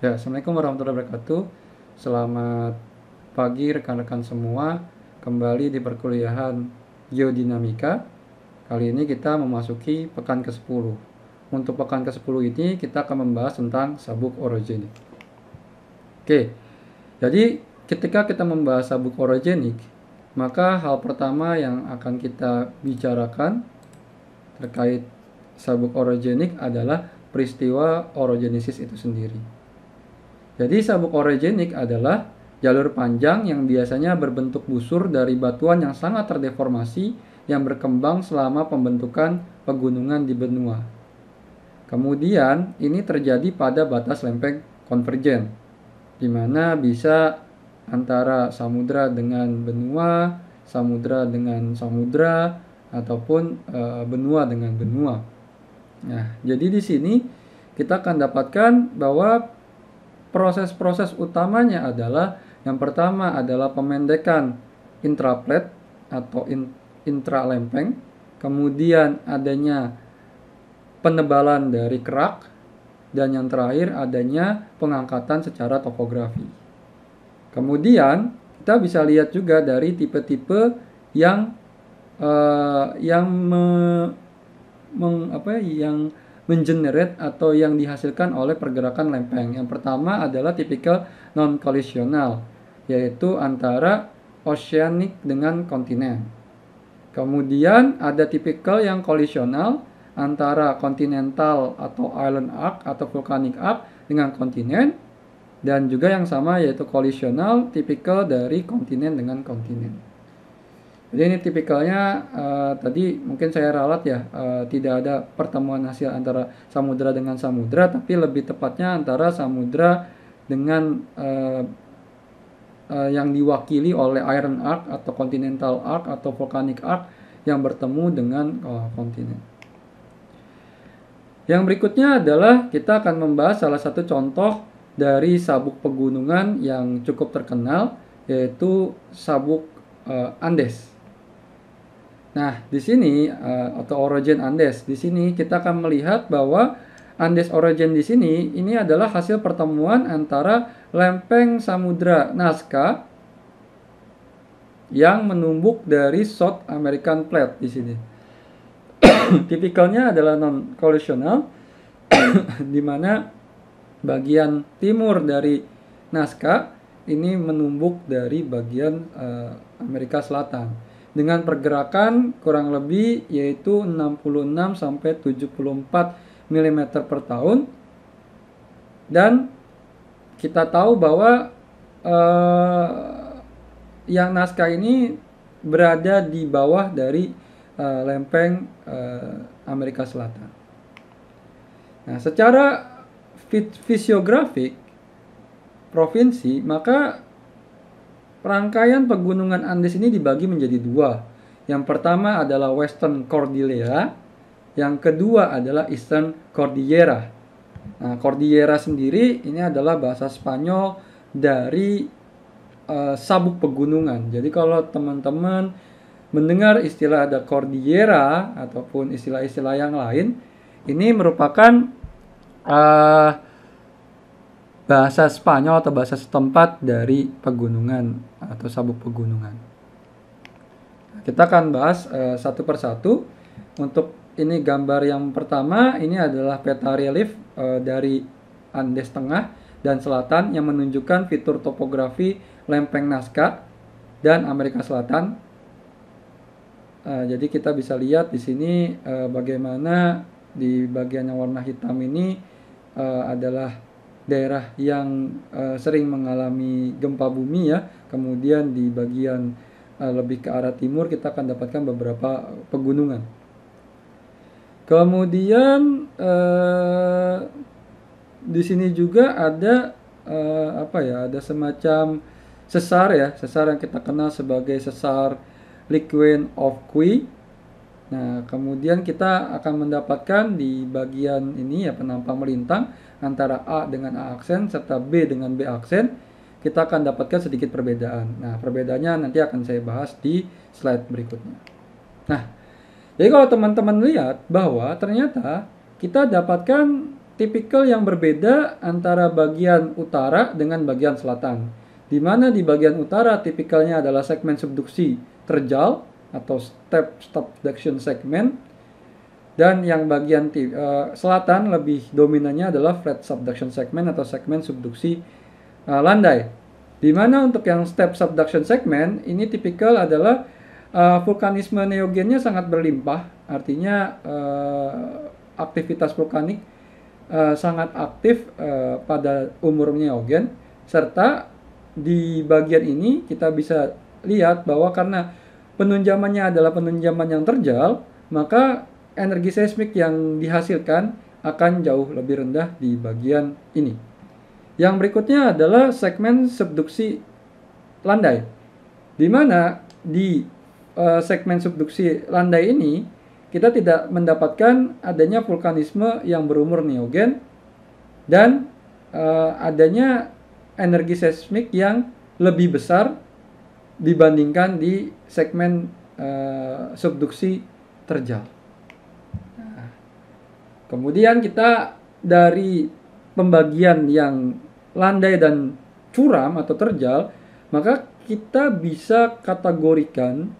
Ya, Assalamualaikum warahmatullahi wabarakatuh. Selamat pagi rekan-rekan semua. Kembali di perkuliahan Geodinamika. Kali ini kita memasuki pekan ke-10. Untuk pekan ke-10 ini kita akan membahas tentang sabuk orogenik. Oke. Jadi, ketika kita membahas sabuk orogenik, maka hal pertama yang akan kita bicarakan terkait sabuk orogenik adalah peristiwa orogenesis itu sendiri. Jadi sabuk orogenik adalah jalur panjang yang biasanya berbentuk busur dari batuan yang sangat terdeformasi yang berkembang selama pembentukan pegunungan di benua. Kemudian ini terjadi pada batas lempeng konvergen, di mana bisa antara samudra dengan benua, samudra dengan samudra, ataupun e, benua dengan benua. Nah, jadi di sini kita akan dapatkan bahwa proses-proses utamanya adalah yang pertama adalah pemendekan intraplate atau in, intralempeng, kemudian adanya penebalan dari kerak, dan yang terakhir adanya pengangkatan secara topografi. Kemudian kita bisa lihat juga dari tipe-tipe yang uh, yang me, meng, apa yang mengenerate atau yang dihasilkan oleh pergerakan lempeng. Yang pertama adalah tipikal non-kolisional, yaitu antara oceanic dengan kontinen. Kemudian ada tipikal yang kolisional antara kontinental atau island arc atau volcanic arc dengan kontinen dan juga yang sama yaitu kolisional tipikal dari kontinen dengan kontinen. Jadi ini tipikalnya uh, tadi mungkin saya ralat ya uh, tidak ada pertemuan hasil antara samudra dengan samudra tapi lebih tepatnya antara samudra dengan uh, uh, yang diwakili oleh iron arc atau continental arc atau volcanic arc yang bertemu dengan uh, kontinen. Yang berikutnya adalah kita akan membahas salah satu contoh dari sabuk pegunungan yang cukup terkenal yaitu sabuk uh, Andes. Nah, di sini uh, atau orogen Andes, di sini kita akan melihat bahwa Andes orogen di sini ini adalah hasil pertemuan antara lempeng samudra Nazca yang menumbuk dari South American Plate di sini. Tipikalnya adalah non collisional di mana bagian timur dari Nazca ini menumbuk dari bagian uh, Amerika Selatan dengan pergerakan kurang lebih yaitu 66 sampai 74 mm per tahun dan kita tahu bahwa uh, yang naskah ini berada di bawah dari uh, lempeng uh, Amerika Selatan. Nah, secara fisiografik provinsi maka Rangkaian pegunungan Andes ini dibagi menjadi dua. Yang pertama adalah Western Cordillera, yang kedua adalah Eastern Cordillera. Nah, Cordillera sendiri ini adalah bahasa Spanyol dari uh, sabuk pegunungan. Jadi kalau teman-teman mendengar istilah ada Cordillera ataupun istilah-istilah yang lain, ini merupakan uh, bahasa Spanyol atau bahasa setempat dari pegunungan atau sabuk pegunungan. Kita akan bahas uh, satu persatu. Untuk ini gambar yang pertama ini adalah peta relief uh, dari Andes Tengah dan Selatan yang menunjukkan fitur topografi lempeng Nazca dan Amerika Selatan. Uh, jadi kita bisa lihat di sini uh, bagaimana di bagian yang warna hitam ini uh, adalah daerah yang uh, sering mengalami gempa bumi ya. Kemudian di bagian uh, lebih ke arah timur kita akan dapatkan beberapa pegunungan. Kemudian uh, di sini juga ada uh, apa ya? Ada semacam sesar ya, sesar yang kita kenal sebagai sesar Liquid of Kui. Nah, kemudian kita akan mendapatkan di bagian ini ya penampang melintang antara A dengan A aksen serta B dengan B aksen, kita akan dapatkan sedikit perbedaan. Nah, perbedaannya nanti akan saya bahas di slide berikutnya. Nah, jadi kalau teman-teman lihat bahwa ternyata kita dapatkan tipikal yang berbeda antara bagian utara dengan bagian selatan. Di mana di bagian utara tipikalnya adalah segmen subduksi terjal atau step subduction segment. Dan yang bagian uh, selatan lebih dominannya adalah flat subduction segment atau segmen subduksi uh, landai. Di mana untuk yang step subduction segment ini tipikal adalah uh, vulkanisme neogennya sangat berlimpah, artinya uh, aktivitas vulkanik uh, sangat aktif uh, pada umur neogen. Serta di bagian ini kita bisa lihat bahwa karena penunjamannya adalah penunjaman yang terjal, maka energi seismik yang dihasilkan akan jauh lebih rendah di bagian ini. Yang berikutnya adalah segmen subduksi landai, di mana di uh, segmen subduksi landai ini kita tidak mendapatkan adanya vulkanisme yang berumur neogen dan uh, adanya energi seismik yang lebih besar dibandingkan di segmen uh, subduksi terjal. Nah, kemudian kita dari pembagian yang landai dan curam atau terjal, maka kita bisa kategorikan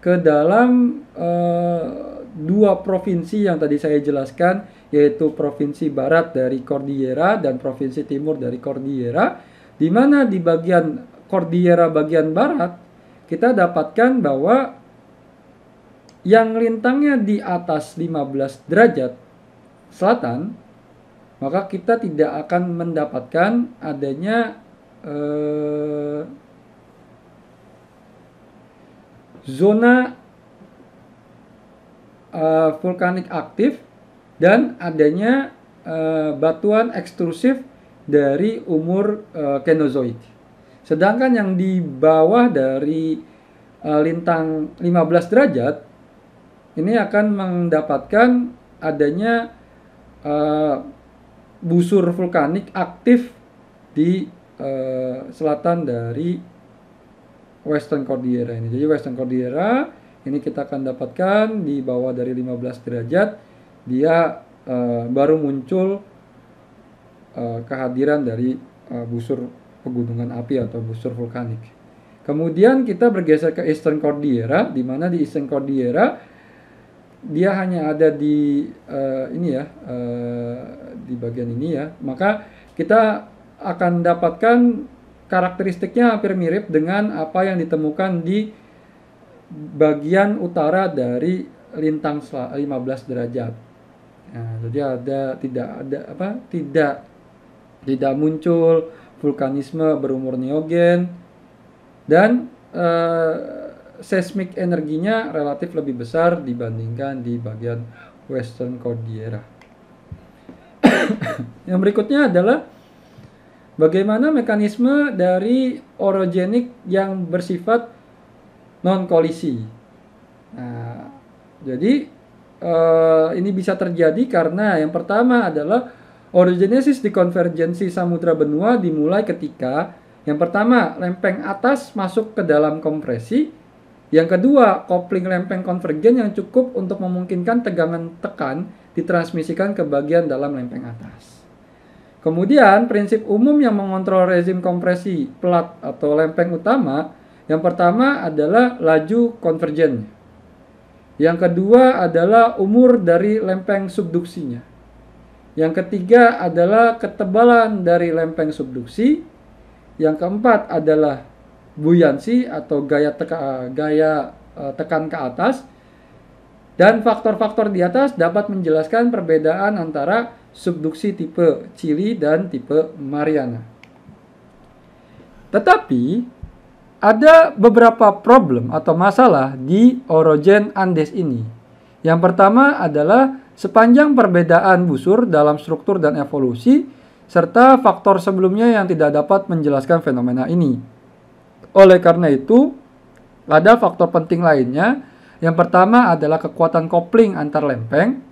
ke dalam uh, dua provinsi yang tadi saya jelaskan, yaitu provinsi barat dari Cordillera dan provinsi timur dari Cordillera, di mana di bagian Cordillera bagian barat, kita dapatkan bahwa yang lintangnya di atas 15 derajat selatan, maka kita tidak akan mendapatkan adanya eh, zona eh, vulkanik aktif dan adanya eh, batuan ekstrusif dari umur eh, Kenozoik. Sedangkan yang di bawah dari uh, lintang 15 derajat ini akan mendapatkan adanya uh, busur vulkanik aktif di uh, selatan dari Western Cordillera ini. Jadi Western Cordillera ini kita akan dapatkan di bawah dari 15 derajat dia uh, baru muncul uh, kehadiran dari uh, busur pegunungan api atau busur vulkanik. Kemudian kita bergeser ke Eastern Cordillera, di mana di Eastern Cordillera dia hanya ada di uh, ini ya, uh, di bagian ini ya. Maka kita akan dapatkan karakteristiknya hampir mirip dengan apa yang ditemukan di bagian utara dari lintang 15 derajat. Nah, jadi ada tidak ada apa? Tidak tidak muncul vulkanisme berumur neogen dan uh, seismik energinya relatif lebih besar dibandingkan di bagian Western Cordillera. Yang berikutnya adalah bagaimana mekanisme dari orogenik yang bersifat non kolisi. Nah, jadi uh, ini bisa terjadi karena yang pertama adalah Orogenesis di konvergensi samudra benua dimulai ketika yang pertama lempeng atas masuk ke dalam kompresi, yang kedua kopling lempeng konvergen yang cukup untuk memungkinkan tegangan tekan ditransmisikan ke bagian dalam lempeng atas. Kemudian prinsip umum yang mengontrol rezim kompresi plat atau lempeng utama yang pertama adalah laju konvergen. Yang kedua adalah umur dari lempeng subduksinya. Yang ketiga adalah ketebalan dari lempeng subduksi. Yang keempat adalah buyansi atau gaya teka, gaya uh, tekan ke atas. Dan faktor-faktor di atas dapat menjelaskan perbedaan antara subduksi tipe Chili dan tipe Mariana. Tetapi ada beberapa problem atau masalah di orogen Andes ini. Yang pertama adalah sepanjang perbedaan busur dalam struktur dan evolusi, serta faktor sebelumnya yang tidak dapat menjelaskan fenomena ini. Oleh karena itu, ada faktor penting lainnya. Yang pertama adalah kekuatan kopling antar lempeng.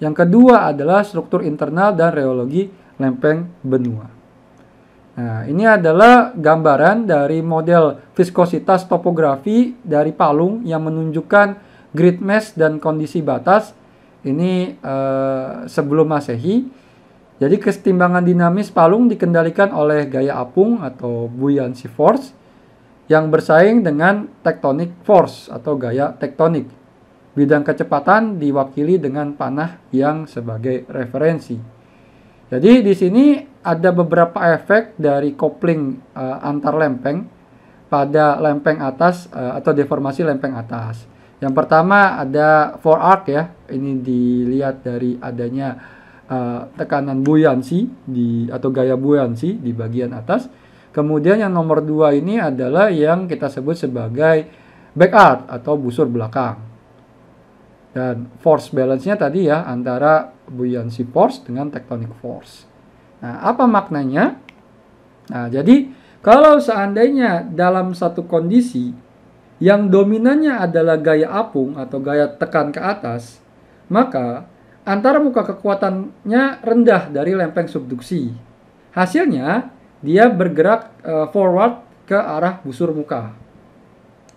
Yang kedua adalah struktur internal dan reologi lempeng benua. Nah, ini adalah gambaran dari model viskositas topografi dari palung yang menunjukkan grid mesh dan kondisi batas ini uh, sebelum Masehi Jadi kesetimbangan dinamis palung dikendalikan oleh gaya apung atau buoyancy force yang bersaing dengan tectonic force atau gaya tektonik. Bidang kecepatan diwakili dengan panah yang sebagai referensi. Jadi di sini ada beberapa efek dari kopling uh, antar lempeng pada lempeng atas uh, atau deformasi lempeng atas. Yang pertama ada for arc ya. Ini dilihat dari adanya uh, tekanan buoyancy di atau gaya buoyancy di bagian atas. Kemudian yang nomor dua ini adalah yang kita sebut sebagai back arc atau busur belakang. Dan force balance-nya tadi ya antara buoyancy force dengan tectonic force. Nah, apa maknanya? Nah, jadi kalau seandainya dalam satu kondisi yang dominannya adalah gaya apung atau gaya tekan ke atas, maka antara muka kekuatannya rendah dari lempeng subduksi. Hasilnya, dia bergerak uh, forward ke arah busur muka.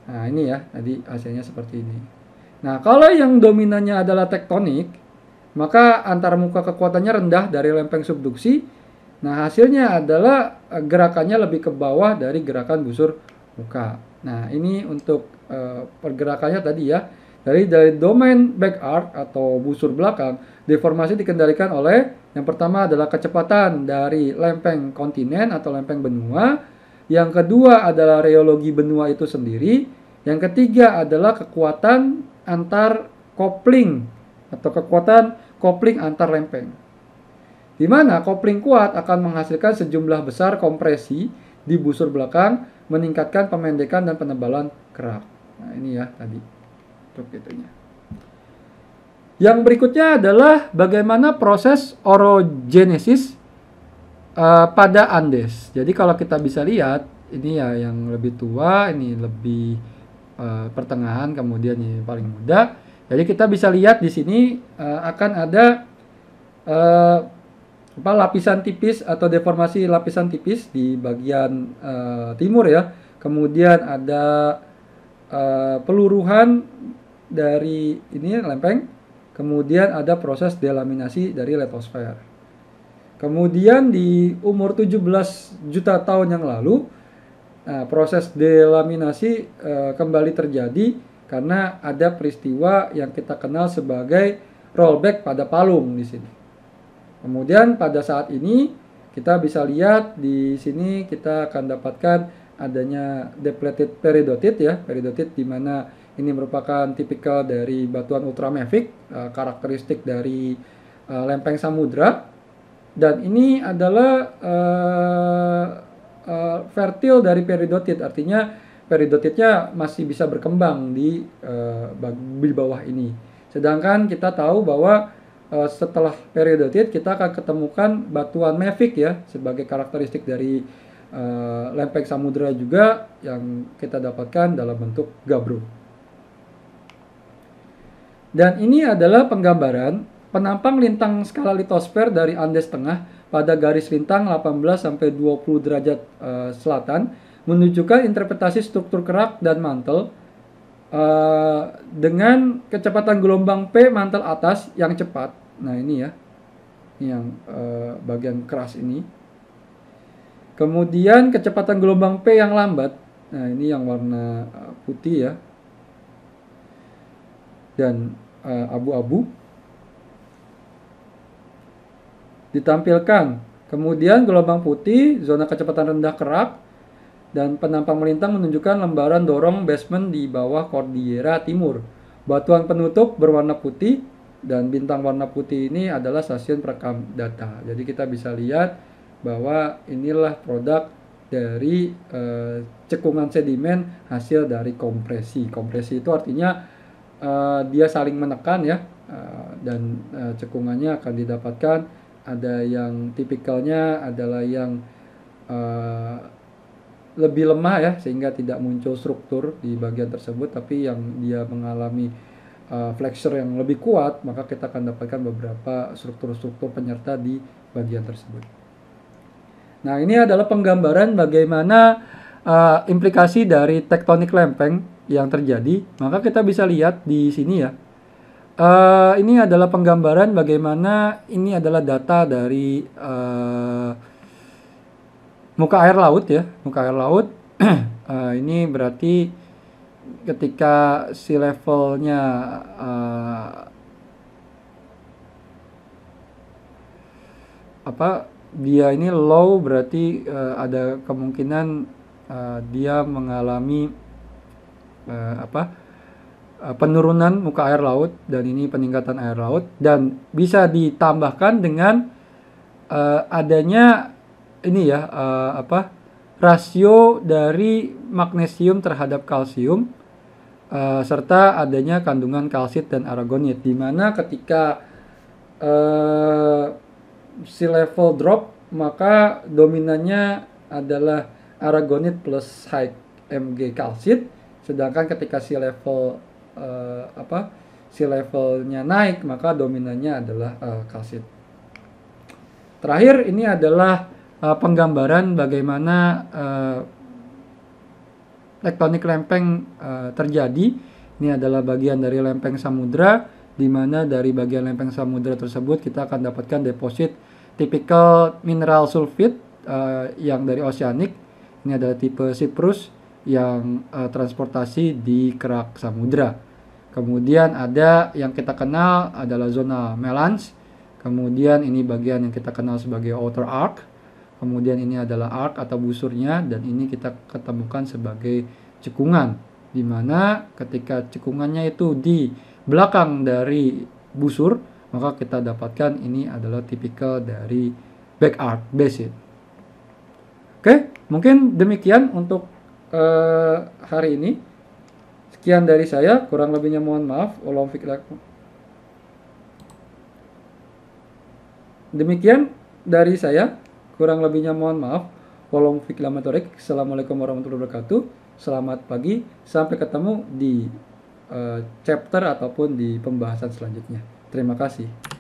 Nah, ini ya, tadi hasilnya seperti ini. Nah, kalau yang dominannya adalah tektonik, maka antara muka kekuatannya rendah dari lempeng subduksi. Nah, hasilnya adalah eh, gerakannya lebih ke bawah dari gerakan busur muka. Nah, ini untuk uh, pergerakannya tadi ya. Dari dari domain back arc atau busur belakang, deformasi dikendalikan oleh yang pertama adalah kecepatan dari lempeng kontinen atau lempeng benua. Yang kedua adalah reologi benua itu sendiri. Yang ketiga adalah kekuatan antar kopling atau kekuatan kopling antar lempeng. Di mana kopling kuat akan menghasilkan sejumlah besar kompresi di busur belakang meningkatkan pemendekan dan penebalan kerak. Nah, ini ya tadi untuk itunya. Yang berikutnya adalah bagaimana proses orogenesis uh, pada Andes. Jadi kalau kita bisa lihat ini ya yang lebih tua, ini lebih uh, pertengahan, kemudian ini paling muda. Jadi kita bisa lihat di sini uh, akan ada uh, apa lapisan tipis atau deformasi lapisan tipis di bagian uh, timur ya. Kemudian ada uh, peluruhan dari ini lempeng. Kemudian ada proses delaminasi dari litosfer. Kemudian di umur 17 juta tahun yang lalu nah, proses delaminasi uh, kembali terjadi karena ada peristiwa yang kita kenal sebagai rollback pada palung di sini. Kemudian pada saat ini kita bisa lihat di sini kita akan dapatkan adanya depleted peridotit ya, peridotit di mana ini merupakan tipikal dari batuan ultramafic, uh, karakteristik dari uh, lempeng samudra. Dan ini adalah uh, uh, fertil dari peridotit artinya peridotitnya masih bisa berkembang di uh, di bawah ini. Sedangkan kita tahu bahwa uh, setelah periodotit kita akan ketemukan batuan mafic ya sebagai karakteristik dari uh, lempeng samudera juga yang kita dapatkan dalam bentuk gabro. Dan ini adalah penggambaran penampang lintang skala litosfer dari Andes Tengah pada garis lintang 18 sampai 20 derajat uh, selatan menunjukkan interpretasi struktur kerak dan mantel Uh, dengan kecepatan gelombang P mantel atas yang cepat. Nah ini ya, ini yang uh, bagian keras ini. Kemudian kecepatan gelombang P yang lambat. Nah ini yang warna uh, putih ya. Dan abu-abu. Uh, Ditampilkan. Kemudian gelombang putih, zona kecepatan rendah kerak, dan penampang melintang menunjukkan lembaran dorong basement di bawah Cordillera Timur. Batuan penutup berwarna putih dan bintang warna putih ini adalah stasiun perekam data. Jadi kita bisa lihat bahwa inilah produk dari uh, cekungan sedimen hasil dari kompresi. Kompresi itu artinya uh, dia saling menekan ya uh, dan uh, cekungannya akan didapatkan ada yang tipikalnya adalah yang uh, lebih lemah ya sehingga tidak muncul struktur di bagian tersebut tapi yang dia mengalami uh, flexure yang lebih kuat maka kita akan dapatkan beberapa struktur-struktur penyerta di bagian tersebut. Nah, ini adalah penggambaran bagaimana uh, implikasi dari tektonik lempeng yang terjadi. Maka kita bisa lihat di sini ya. uh, ini adalah penggambaran bagaimana ini adalah data dari uh, muka air laut ya, muka air laut. uh, ini berarti ketika si levelnya uh, apa dia ini low berarti uh, ada kemungkinan uh, dia mengalami uh, apa uh, penurunan muka air laut dan ini peningkatan air laut dan bisa ditambahkan dengan uh, adanya ini ya uh, apa rasio dari magnesium terhadap kalsium uh, serta adanya kandungan kalsit dan aragonit di mana ketika uh, si level drop maka dominannya adalah aragonit plus high Mg kalsit. Sedangkan ketika si level uh, apa si levelnya naik maka dominannya adalah uh, kalsit. Terakhir ini adalah uh, penggambaran bagaimana uh, tektonik lempeng uh, terjadi ini adalah bagian dari lempeng samudra di mana dari bagian lempeng samudra tersebut kita akan dapatkan deposit tipikal mineral sulfit uh, yang dari oceanic ini adalah tipe Cyprus yang uh, transportasi di kerak samudra. Kemudian ada yang kita kenal adalah zona Melans. Kemudian ini bagian yang kita kenal sebagai outer arc. Kemudian ini adalah arc atau busurnya dan ini kita ketemukan sebagai cekungan di mana ketika cekungannya itu di belakang dari busur maka kita dapatkan ini adalah tipikal dari back arc basin. Oke, mungkin demikian untuk uh, hari ini. Sekian dari saya, kurang lebihnya mohon maaf. Demikian dari saya, kurang lebihnya mohon maaf. Walau Assalamualaikum warahmatullahi wabarakatuh. Selamat pagi, sampai ketemu di uh, chapter ataupun di pembahasan selanjutnya. Terima kasih.